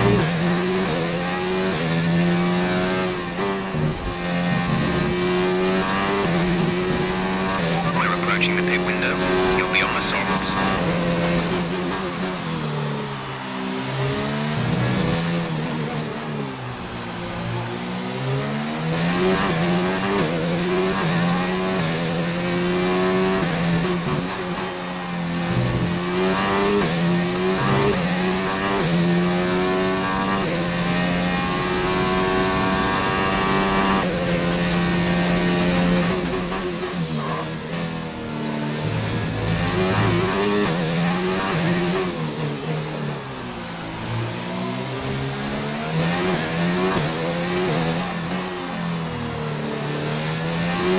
We're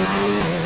yeah.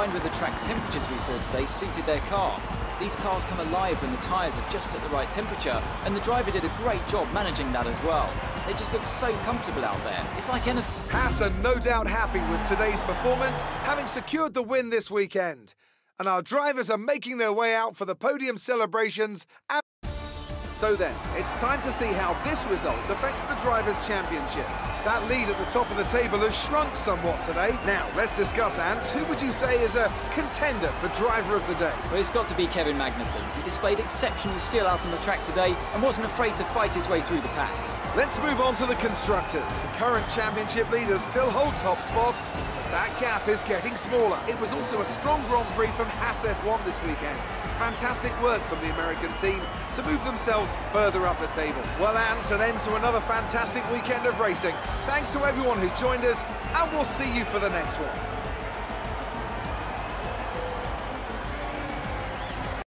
Combined with the track temperatures we saw today suited their car. These cars come alive when the tyres are just at the right temperature, and the driver did a great job managing that as well. They just look so comfortable out there. It's like anything. Haas are no doubt happy with today's performance, having secured the win this weekend. And our drivers are making their way out for the podium celebrations. So then, it's time to see how this result affects the Drivers' Championship. That lead at the top of the table has shrunk somewhat today. Now, let's discuss, Ant. Who would you say is a contender for Driver of the Day? Well, it's got to be Kevin Magnussen. He displayed exceptional skill out on the track today and wasn't afraid to fight his way through the pack. Let's move on to the constructors. The current championship leaders still hold top spot, but that gap is getting smaller. It was also a strong Grand Prix from Haas F1 this weekend. Fantastic work from the American team to move themselves further up the table. Well, Ant, an end to another fantastic weekend of racing. Thanks to everyone who joined us, and we'll see you for the next one.